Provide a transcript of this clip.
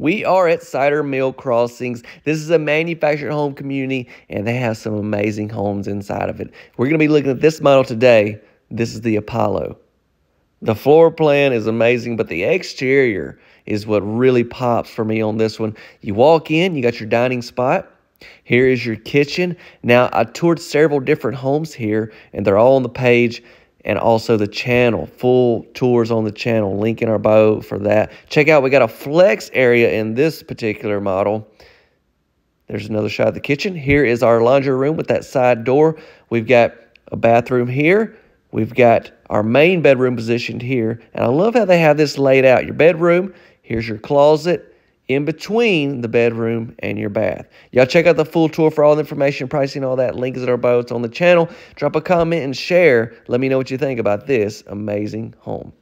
We are at Cider Mill Crossings. This is a manufactured home community, and they have some amazing homes inside of it. We're going to be looking at this model today. This is the Apollo. The floor plan is amazing, but the exterior is what really pops for me on this one. You walk in, you got your dining spot. Here is your kitchen. Now, I toured several different homes here, and they're all on the page and also the channel. Full tours on the channel. Link in our bio for that. Check out, we got a flex area in this particular model. There's another shot of the kitchen. Here is our laundry room with that side door. We've got a bathroom here. We've got our main bedroom positioned here. And I love how they have this laid out. Your bedroom, here's your closet, in between the bedroom and your bath. Y'all check out the full tour for all the information, pricing, all that. Links at our boats on the channel. Drop a comment and share. Let me know what you think about this amazing home.